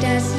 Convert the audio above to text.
das